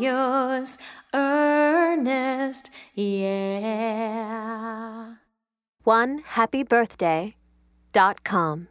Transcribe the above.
yours, earnest yeah. One happy birthday dot com.